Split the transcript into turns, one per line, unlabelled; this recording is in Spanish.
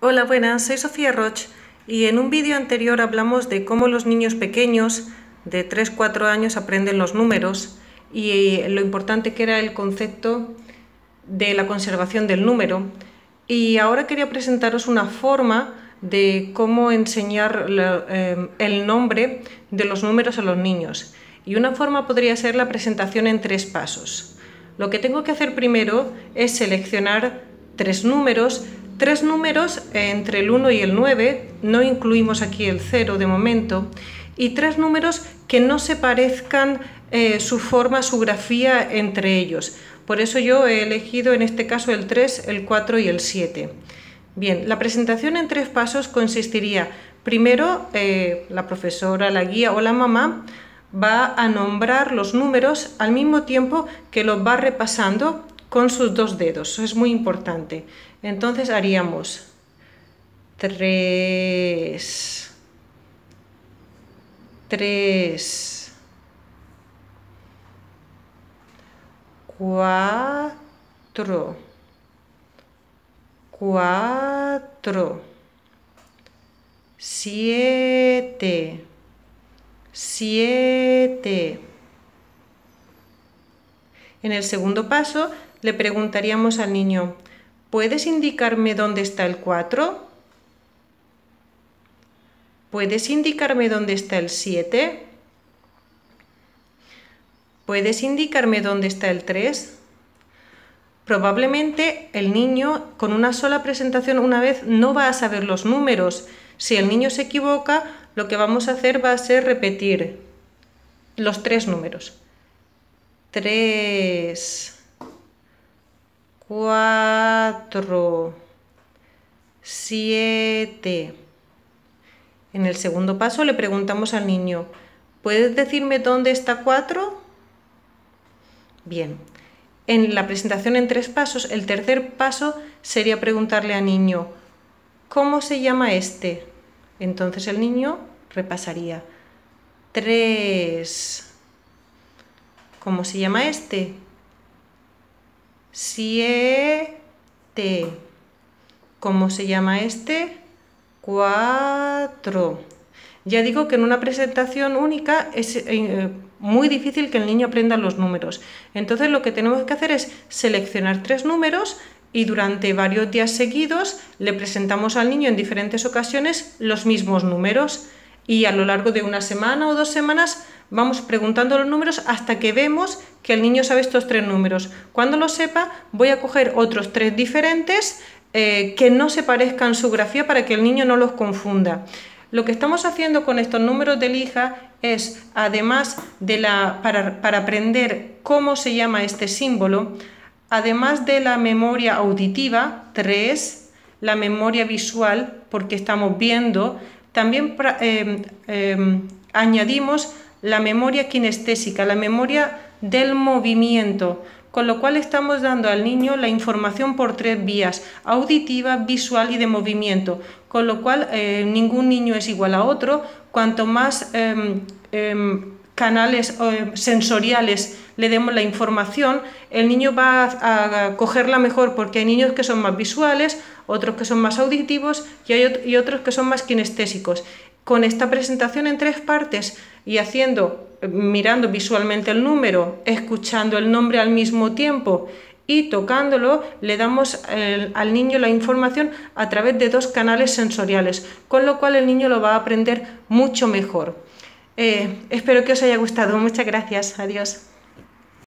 Hola, buenas, soy Sofía Roch y en un vídeo anterior hablamos de cómo los niños pequeños de 3-4 años aprenden los números y lo importante que era el concepto de la conservación del número. Y ahora quería presentaros una forma de cómo enseñar eh, el nombre de los números a los niños. Y una forma podría ser la presentación en tres pasos. Lo que tengo que hacer primero es seleccionar tres números, tres números entre el 1 y el 9, no incluimos aquí el 0 de momento, y tres números que no se parezcan eh, su forma, su grafía entre ellos. Por eso yo he elegido en este caso el 3, el 4 y el 7. Bien, la presentación en tres pasos consistiría, primero, eh, la profesora, la guía o la mamá va a nombrar los números al mismo tiempo que los va repasando con sus dos dedos. Eso es muy importante. Entonces haríamos 3, 3, 4, 4, 7, 7. En el segundo paso le preguntaríamos al niño, ¿puedes indicarme dónde está el 4? ¿Puedes indicarme dónde está el 7? ¿Puedes indicarme dónde está el 3? Probablemente el niño con una sola presentación una vez no va a saber los números. Si el niño se equivoca, lo que vamos a hacer va a ser repetir los tres números. 3, 4, 7. En el segundo paso le preguntamos al niño, ¿puedes decirme dónde está 4? Bien. En la presentación en tres pasos, el tercer paso sería preguntarle al niño, ¿cómo se llama este? Entonces el niño repasaría 3. ¿Cómo se llama este? 7. ¿Cómo se llama este? 4. Ya digo que en una presentación única es eh, muy difícil que el niño aprenda los números. Entonces lo que tenemos que hacer es seleccionar tres números y durante varios días seguidos le presentamos al niño en diferentes ocasiones los mismos números y a lo largo de una semana o dos semanas vamos preguntando los números hasta que vemos que el niño sabe estos tres números. Cuando lo sepa voy a coger otros tres diferentes eh, que no se parezcan su grafía para que el niño no los confunda. Lo que estamos haciendo con estos números de lija es, además de la, para, para aprender cómo se llama este símbolo, además de la memoria auditiva, 3, la memoria visual, porque estamos viendo, también em, em, añadimos la memoria kinestésica, la memoria del movimiento, con lo cual estamos dando al niño la información por tres vías, auditiva, visual y de movimiento, con lo cual eh, ningún niño es igual a otro, cuanto más em, canales sensoriales le demos la información, el niño va a, cogerla mejor porque hay niños que son más visuales, otros que son más auditivos y, hay, otros que son más kinestésicos. Con esta presentación en tres partes y haciendo, mirando visualmente el número, escuchando el nombre al mismo tiempo y tocándolo le damos al niño la información a través de dos canales sensoriales, con lo cual el niño lo va a aprender mucho mejor. Eh, espero que os haya gustado. Muchas gracias. Adiós.